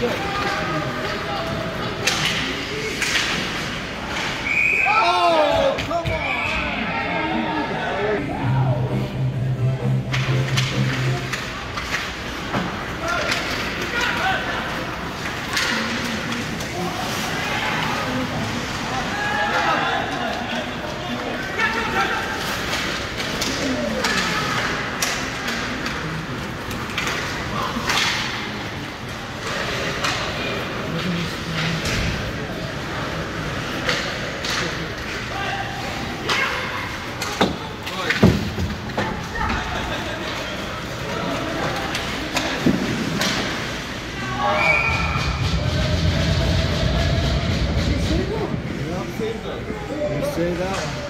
good. You say that one.